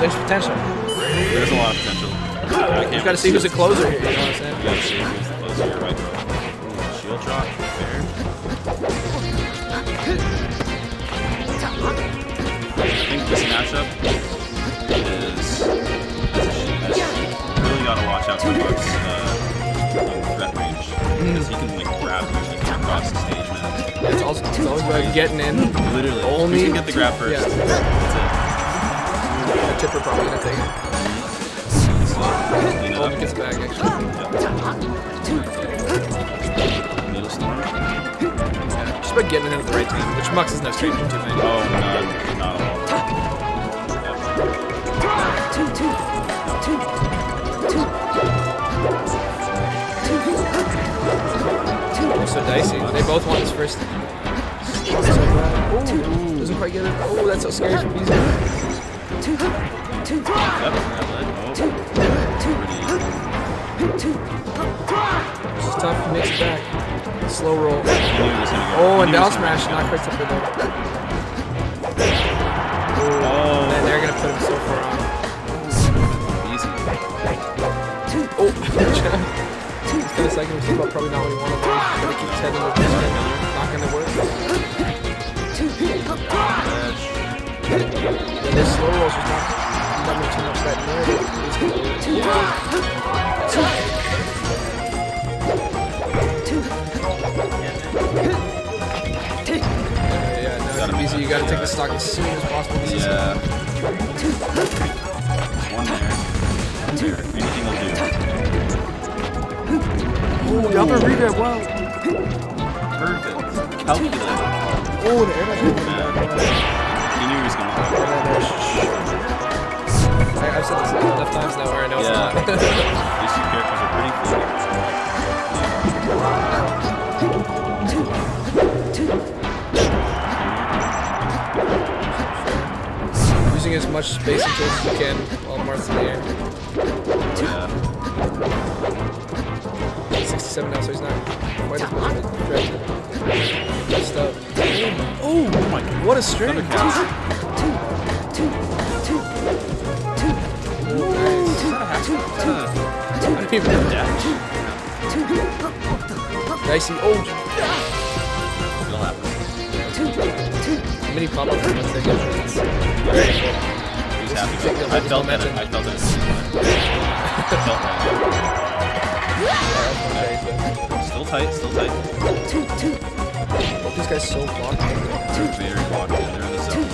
there's potential. There's a lot of potential. I can't You gotta see who's a closer here, you know what I'm saying? You gotta see who's the closer. You're right. Ooh, shield drop. Fair. I think this matchup is really gotta watch out for Mux's uh, threat range because he can like grab you and he cross the stage, man. It's also it's always about getting in. Literally, Only- Who's gonna get the grab first. Yeah. That's The tipper probably gonna take it. it. It gets back actually. Needle storm. Just about getting in at the right time, which Mux is no stranger to, man. Oh, not, not at all. Yep. Oh, so dicey. They both want this first. Oh, doesn't quite get it. Oh, that's so scary for Beezy. Yep, that led. It's tough. He makes it back. Slow roll. pretty. He knew he was gonna go. Oh, and down smash. Not quite to the Oh, And they're gonna put him so far on. easy. Oh, he's got a second but probably not what he wanted. to do. Gotta keep his head in the. Not gonna work. This slow roll's just not not me too much that narrative. He's gonna do it. Yeah, yeah, no, Gotta easy. You gotta take the stock as soon as possible. Easy. Yeah. One there. One there. Anything will do. Oh, the upper regrab, wow. Perfect. Calculated. Oh, the air I, I've said this enough times now where I know Yeah. it's not. These two characters are pretty fluid. Using as much space and tools as you can while Marth's in the air. Yeah. 67 now, so he's not quite as much of a threat. Messed up. Oh, Oh my god. what a string. Don't even know. dash. Dicey. Oh, It'll happen. mini pop up from once they get it. It's very cool. He was happy Take about the it. I felt that. I felt that. I felt that. Still tight. Still tight. These guys so blocked. They're very locked in. They're in the zone.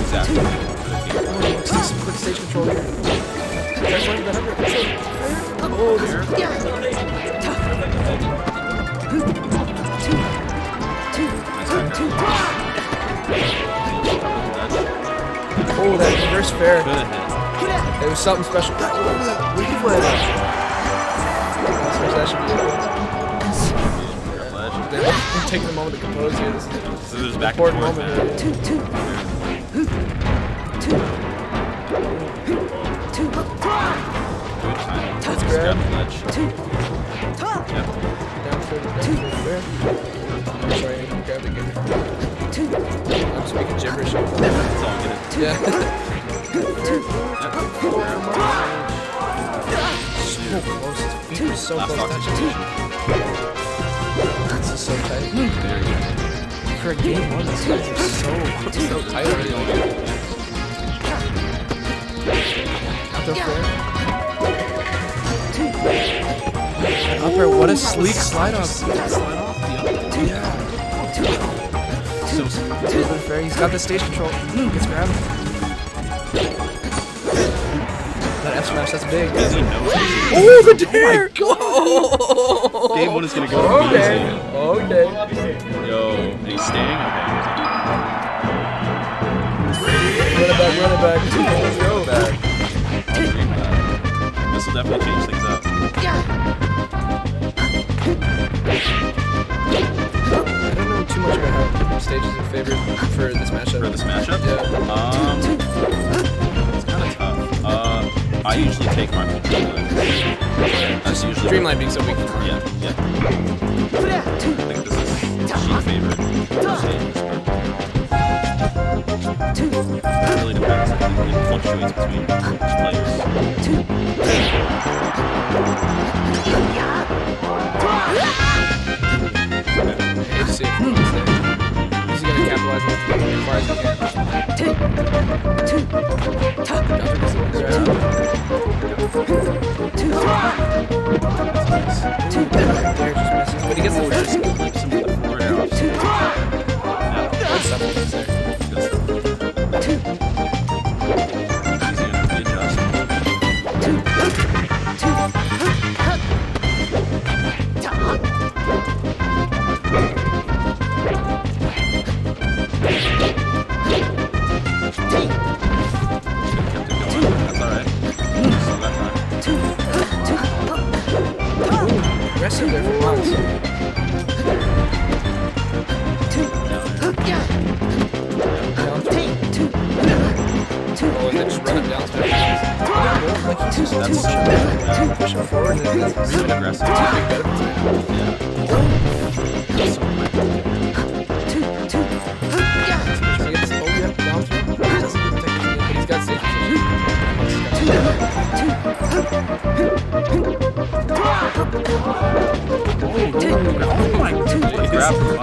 Exactly what they want for the game. Let's take some quick stage control here. Guys, that under. Oh, Oh, that reverse fair. It was something special. That wave ledge. That should be. Ledge. They're taking a moment to compose here. This is an important moment man. here. Grab. Yep. Down for sorry, I grab it again. I'm speaking gibberish. That's all. Yeah. Yep. so close. So close. This is so tight. There you go. For a game one, these guys are so, so tight already. Out there Upper, what a sleek slide off. Slide off the Yeah. So smooth. It's a little bit fair. He's got the stage control. Gets grabbed. That F smash, that's big. Does he know? Oh, the dare! Oh Game one is gonna go Okay. Okay. amazing. Yo, and he's staying? Run it back, run it back. Let's go. Okay. This will definitely change things up. I don't know too much about how stages are favored for this matchup. For this matchup? Yeah. Um, it's kind of tough. Uh, I usually take my controller. That's usually Streamline being so weak. Yeah, yeah. I think this is Sheik favorite. It really depends. It, it fluctuates between each players. The there for there. Oh, and then just run him down smash. Like he's just That's pushing, pushing forward and it's really aggressive. Yeah.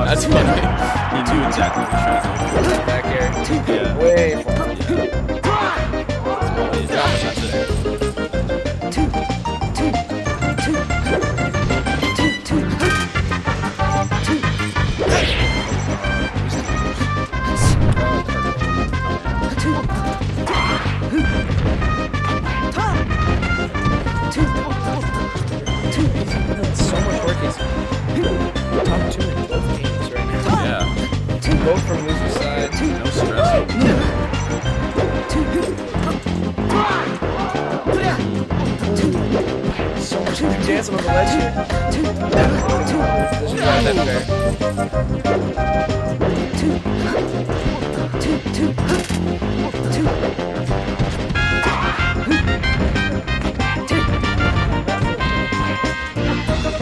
That's funny. He knew exactly what he was trying to Back air. do. Yeah. Way far. Yeah. That's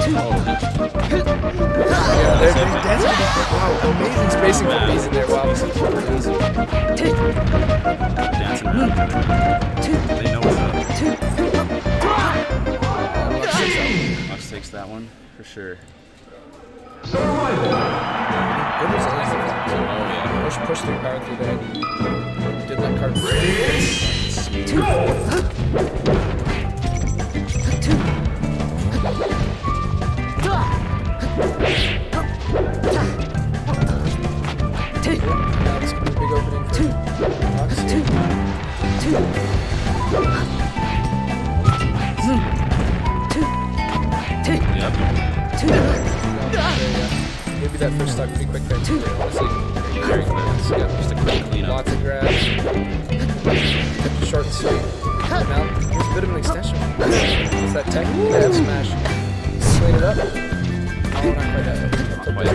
Yeah, they're, they're. Wow, amazing spacing from these in there. Wow, this is crazy. Dancing around. They know what's up. Mux takes that one for sure. It. Oh. Push, push through, power through that. Did that card. Now Yeah. That first stock pretty quick too. Honestly, Very quick. yeah, just a quick Cleanup. Lots of grabs. Short and sweet. Now here's a bit of an extension. It's that tech grab smash. Clean it up. Oh, not quite that. Up Quite.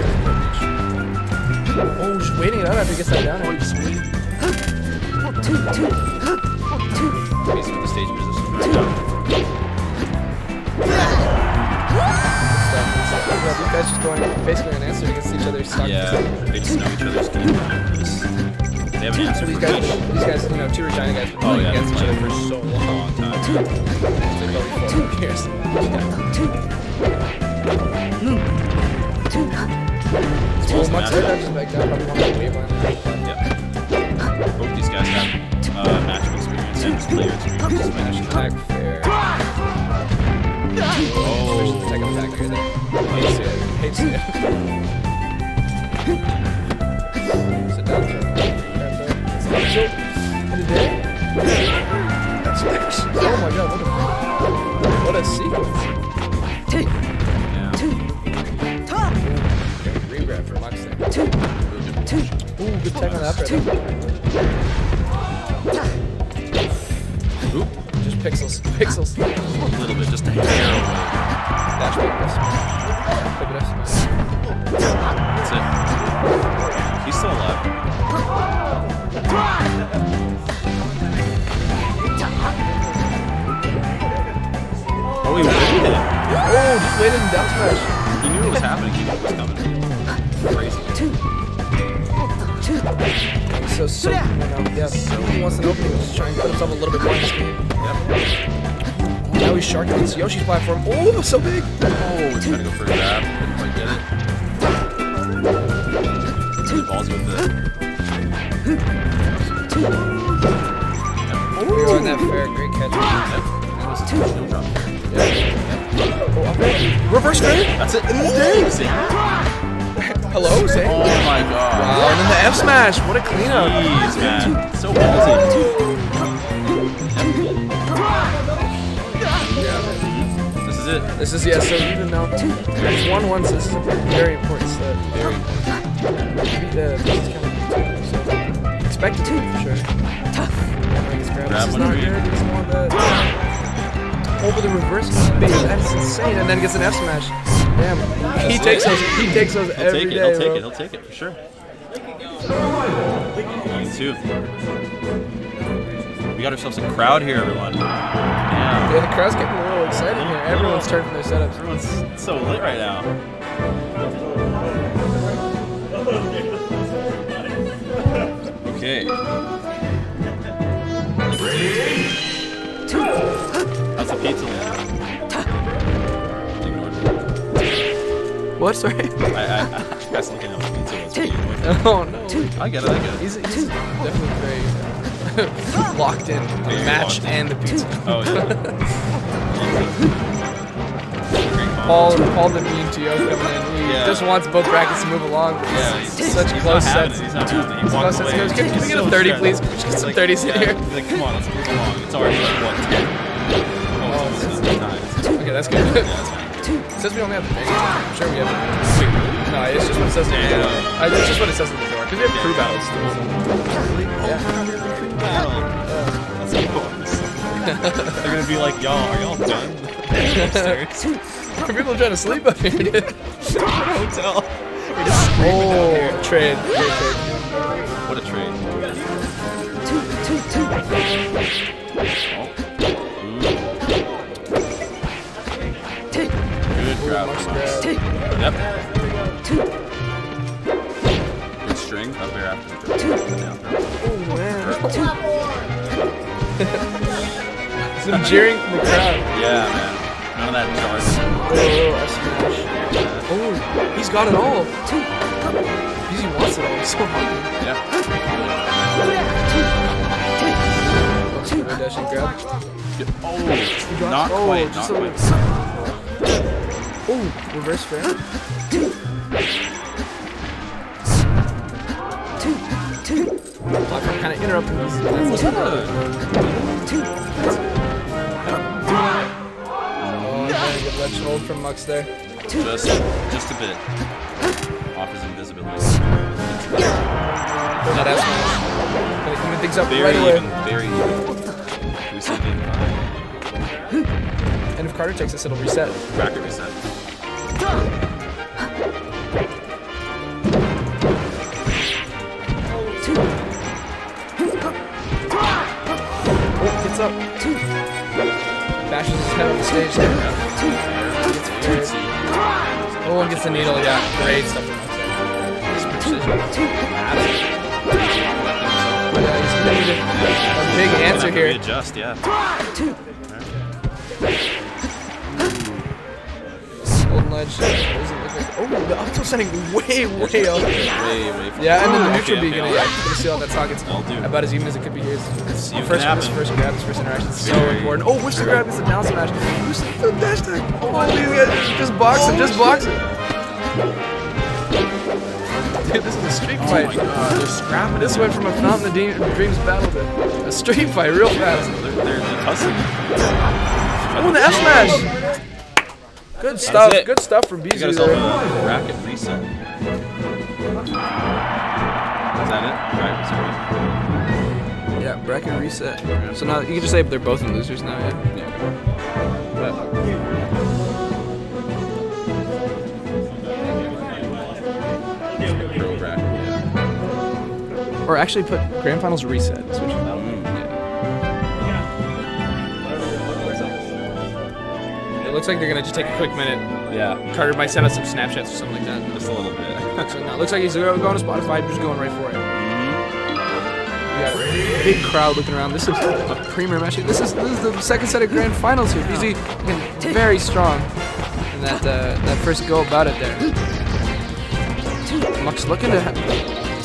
Oh, just waiting it out after he gets that down. Oh, sweet. Basically the stage position right now. Yeah, these guys just going basically an answer against each other's stock. Yeah, they just know each other's game. They have an answer These for guys, each. these guys, you know, two Regina guys, been Oh yeah, against each other for for so long. long time. They probably four years. Mux match. right just back down, probably one more wave on. Yep. Both these guys have uh, matchup experience and player experience. Smash attack fair. Oh, Switch the tech attack here there. Down, it. Oh my god, what a, what a sequence. re-grab for Mux there. Ooh, good Oop, Just pixels. Pixels. a little bit, just a hair. Dash smash. That's it. He's still alive. Oh, he waited. Oh, just waited and down smash. He knew it was happening. He knew it was coming. Crazy. So so, you know, yeah, he wants an opening, just trying to put himself a little bit more in. Yep. Now he's sharking this Yoshi's platform. Oh, so big! Oh, he's trying to go for a grab. Couldn't quite get it. Really ballsy with it. We were on that fair, great catch. That was a touch, no problem. Oh, up. Reverse fair? That's it. Dang. Hello, Zay. Oh my god. Wow, and then the F smash. What a cleanup. Jeez, man. So ballsy. Is it. This is, yeah, so even now, it's 1 1, so this is a very important set. Very important. Yeah, this is kind of so expected to, for sure. Nice grab. Grab This is not good. He doesn't. Over the reverse space. That is insane. And then gets an F smash. Damn. He takes those. He takes those He'll every take it. day, He'll take bro. it. He'll take it for sure. Me too. We got ourselves a crowd here, everyone. Yeah. Yeah, the crowd's getting a little excited here. Everyone's turning from their setups. Everyone's so lit right now. Okay. That's a pizza. Ignored. What? Sorry. I, I, I was looking at pizza was. but you ignored it. Oh no. I get it, I get it. He's, he's definitely very locked in the match locked in. and the pizza. Oh, yeah. Paul, Paul the mean TO coming in. He Yeah. just wants both brackets to move along. but Yeah, it's he's, such he's close sets. He's not having it. He Close sets. Goes, Can, can we get a 30, please? Can we get some 30s in here? He's like, come on, let's move along. It's already like, what, 10? Oh, it's, it's nine. Okay, that's good. Yeah, that's fine. It says we only have the big I'm sure we have the No, it's just what it says in the door. Uh, It's just what it says in the door. Because we have crew battles still. Yeah. They're gonna be like, y'all, are y'all done? Upstairs. People are trying to sleep up here, dude. Hotel. We're just screaming down Oh, here. trade. What a trade. Good grab Much from us. Yep. Good string. Up there after the. Down throw. Oh, man. Some jeering from the crowd. Yeah, man. None of that jargon. Oh, oh, F smash. Oh, he's got it all. Beezy wants it all. He's so hungry. Yeah. Oh, super dash and grab. Good. Oh, not Oh, quite. Not just a quite. Oh, reverse fair. Platform kind of interrupting these. That's Good. Good ledge hold from Mux there. Just, just a bit. Off his invisibility. That F smash. Gonna even things up Very right away. even. Very even. We see game five. And if Carter takes this, it'll reset. Bracket reset. Oh, gets up. Bashes his head on the stage there. Tootsie. Oh, and gets the needle. Yeah, great stuff from Mux there. Just precision. Yeah, he's gonna need a, a big answer here. Readjust, yeah. Golden ledge. Doesn't look like- Oh, the up setting way, way up. Way, way from Yeah, and then the neutral okay, beacon. okay. Yeah, gonna see how that I'll about as even as it could be what First, can first grab, this first interaction is so Very- important. Oh, which the grab is a down smash. Who's the dash tag? Oh, guys just box it, just box it. Dude, this is a street Oh fight. they're scrapping. This went from a Fountain of Dream- Dreams battle to a street fight real fast. They're, they're, they're hustling. Oh, the F smash. Good stuff. it. Good stuff from got Beezy ourselves there. a bracket reset. Is that it? Right, Yeah, bracket reset. So now you can just say they're both in losers now, yeah. yeah. sorry. Pro bracket, yeah. Or actually put grand finals reset. Switch. Mm. Yeah. It looks like they're gonna just take a quick minute. Yeah, Carter might send us some Snapchats or something like that. just a little bit. So looks like he's going to Spotify, just going right for it. got a big crowd looking around. This is a premier match. This is this is the second set of grand finals here. Beezy again, very strong in that uh, that first go about it there. Mux's looking to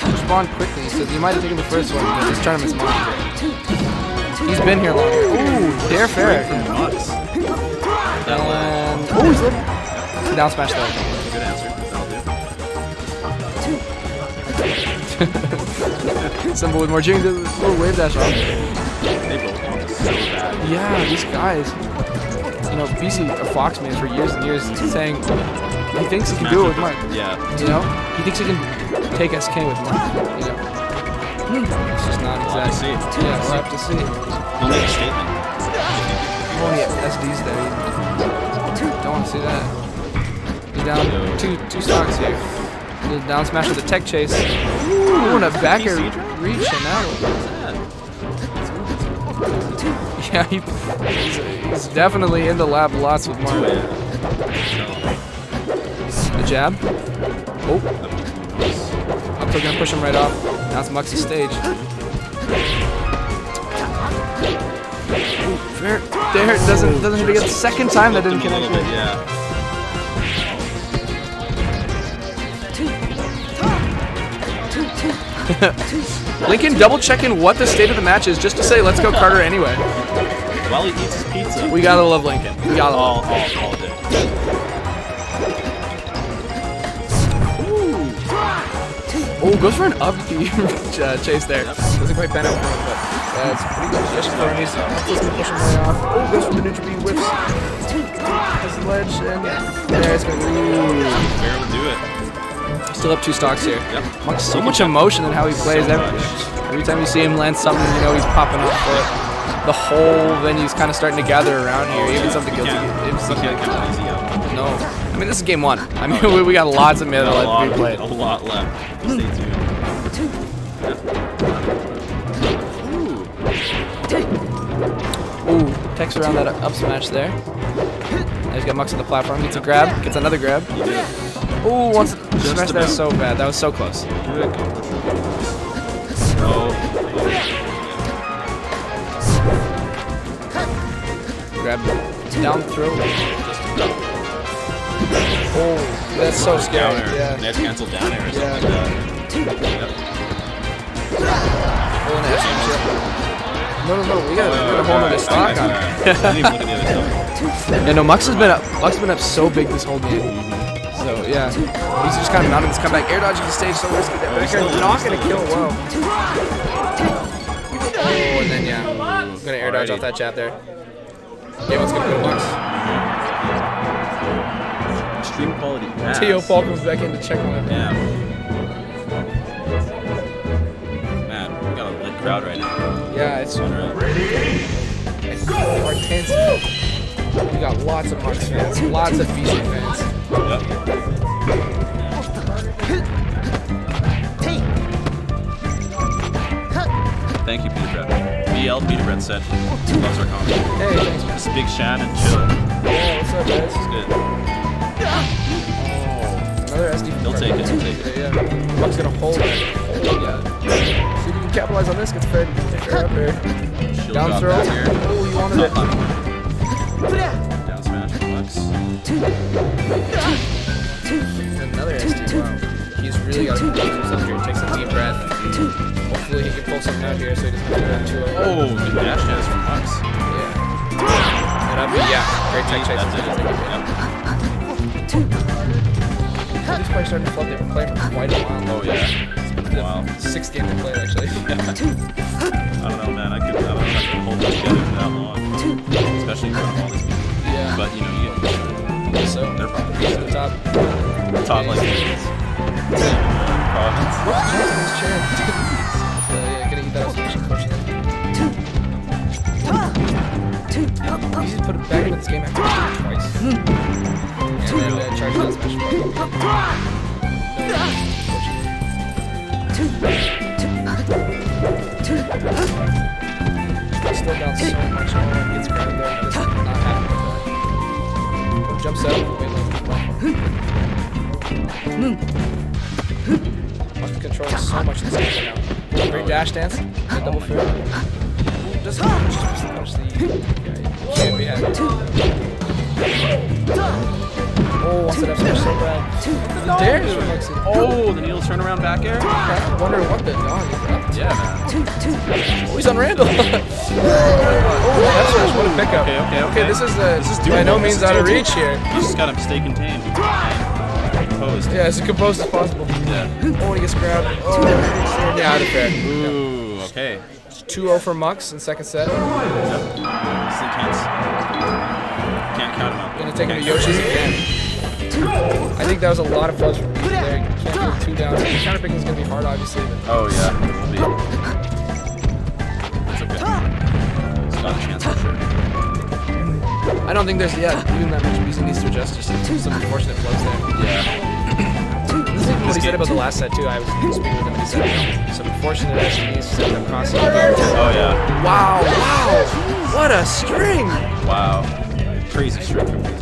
respond quickly. so he might have taken the first one, but this tournament's mine. He's been here longer. Ooh, Dare Fair. Ellen. Oh, he's looking. Down smash a good answer. That'll do. Simple with more jigging. The little wave dash off. They both want so bad. Yeah, these guys. You know, Beezy a Fox man for years and years saying he thinks he can do it with Marth. Yeah. You know, he thinks he can take SK with Marth. You know, it's just not We'll have to see. exactly. Yeah, we'll have to see. We'll make a statement. Oh yeah, SD's there. Don't want to see that. He's down two two stocks here. Little down smash with a tech chase. Ooh, and a back air reach and now. Yeah, he, he's, he's definitely in the lab lots with Marth. The jab. Oh, up they're gonna push him right off. Now it's Mux's stage. Fair. There doesn't doesn't hit again. The Second time that didn't connect. bit, yeah. Lincoln double checking what the state of the match is just to say let's go Carter anyway. While he eats his pizza. We gotta love Lincoln. We gotta love. all, all, all day. Oh, goes for an up uh, chase there. Doesn't quite but that's pretty good. Just for him. He's just gonna push him way off. Oh, goes for the ninja B whips. Has the ledge and there it's gonna. Ooh. Fair do it. Still up two stocks here. Yep. Much, so much emotion in how he plays. So every, every time you see him land something, you know he's popping up for it. The whole venue's kind of starting to gather around here. Even something guilty. can't, Even something can't count. No. I mean, this is game one. I mean, we, we got lots of minutes a, left lot, to be played. a lot left. Stay tuned. Ooh, text around that up smash there. Now he's got Mux on the platform. Gets a grab. Gets another grab. You did it. Ooh, smash there about. so bad. That was so close. Good. Grab down throw. Oh, that's so scary. Down air. Yeah. They have to cancel down air or something Yeah. like that. No, no, no. We gotta, we gotta hold on this stock on. I didn't even look at the other stuff. Yeah, no, Mux has been up. Mux has been up so big this whole game. So yeah, he's just kind of mounting this comeback. Air dodging the stage, so risky. That back air not gonna kill. Wow. Oh, and then yeah, I'm gonna air dodge off that jab there. Yeah, let's go to Mux. Extreme quality pass. TO Paul comes back in to check on it. Yeah. Crowd right now. Yeah, it's Unreal. our tense. We got lots of Mux fans, lots of Beezy fans. Yep. Thank you, Peter Brett. BL Peter Brett said loves our comedy. Hey, thanks, man. Just big Shan and chill. Oh, what's up, guys? It's good. Oh, another SD. He'll take it, he'll take it. Yeah, yeah. Mux's gonna hold it. Yeah. See if you can capitalize on this. Gets fair, fair up there. Shield Down drop throw. down here. Oh, you wanted it. Down smash. Mux. Another SD. Wow. He's really got to compose himself here. Take some deep breath. Hopefully he can pull something out here so he doesn't go down too low. Oh, good dash dance from Mux. Yeah. And up, yeah. Great tech chase. That's it. Yep. He's probably starting to flood. They've playing for quite a while. Oh yeah. It's been a while. Six games of play actually. I don't know, man. I could. I don't know if I can hold this together for that long, especially in front of all these people. Yeah. But you know, you get so they're probably to the top. top like province. His chair. Uh, yeah, gonna eat that observation coach then. He's just put it back into this game after twice. Hmm. And then uh, charge that special. Still down so much more and gets grounded there. Just not happy. Jumps out. Wait, Must be so much this game now. Great dash dance, double fair. Just, punch the. Yeah, can't be happy. Oh, wants that F smash so bad. The dares from Lexi. Oh, the needle turnaround back air? I wonder what the dog is up to. Yeah, man. Oh, he's on Randall. oh, that's just what a pickup. Okay, okay, okay. Okay, this is uh, This is by no means out of reach here. You just gotta stay contained. Composed. Yeah, as composed as possible. Yeah. Oh, he gets grabbed. Oh, yeah, out of fair. Ooh, okay. 2-0 for Mux in second set. Yep. Count him. Gonna take him to Yoshi's again. I think that was a lot of from there. You can't go two down. Counter picking is gonna be hard, obviously. Oh, yeah. It will be. It's okay. It's got a chance for sure. I don't think there's yeah even that much Beezy needs to adjust. Just some unfortunate flows there. Yeah. This is what he said about the last set too. I was speaking with him and he said some unfortunate SDs set up constantly. Oh, yeah. Wow! Wow! What a string! Wow. Crazy string from these.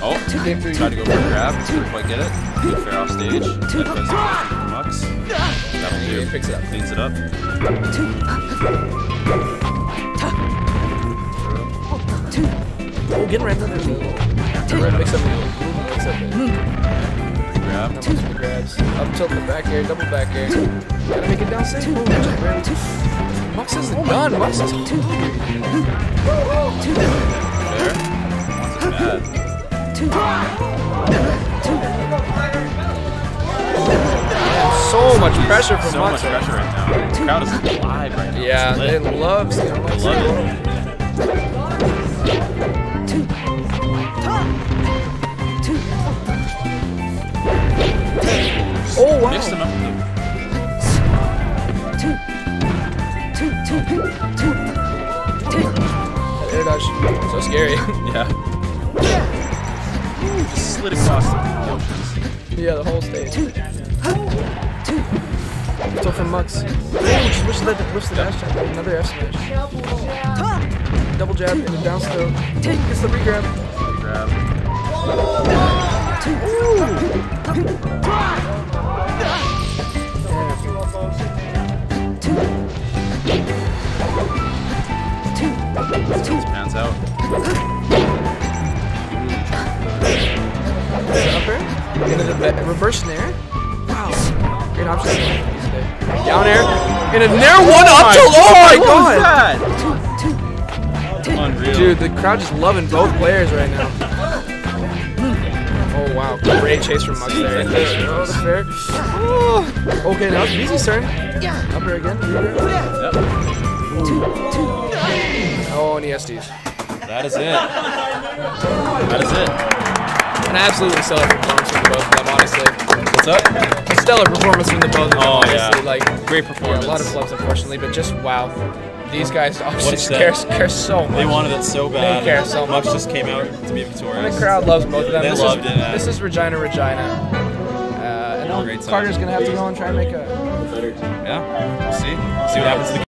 Oh, Game three. tried to go for a grab. Couldn't quite get it. Good fair off stage. That does it. Mux. That'll He do. picks it up. Cleans it up. Oh, getting right under the Mix up the mix up the Grab. numbers for the grabs. Up tilt the back air, double back air. Gotta make it down safe. Oh, just barely. Mux isn't done. Mux is Fair. Wasn't bad. so much pressure from So Mux. much pressure right now. The crowd is live right now. Yeah, It's they lit. love seeing They love it. Oh wow! Mixed him up. Air dodge, so scary. Yeah. Just slid across the oceans. yeah, the whole stage. So from Mux. Damn, just wish that whips the dash jump. Another F smash. Double jab into down throw. Gets the regrab. Grab. Pans out. Reverse snare. Wow. Great option. Down air. And a nair one up tilt. Oh my god! Dude, the crowd just loving both players right now. Oh wow, great chase from Mux there. Oh, the fair. Oh. Okay, now it's Beezy's turn. Yeah. Up air again. Oh, regrab. Yep. Oh, and he SDs. That is it. That is it. An absolutely stellar performance from the both of them, honestly. What's up? A stellar performance from the both of them, Oh, honestly. yeah. Like, Great yeah, performance. a lot of flubs, unfortunately, but just wow. These guys obviously What a set. care, care so much. They wanted it so bad. They care so much. Mux just came out to be And victorious. the crowd loves both of them. They this loved is, it. This is Regina Regina. Uh, and now Great song. Carter's going to have to go and try and make a Yeah. We'll see. See what happens to the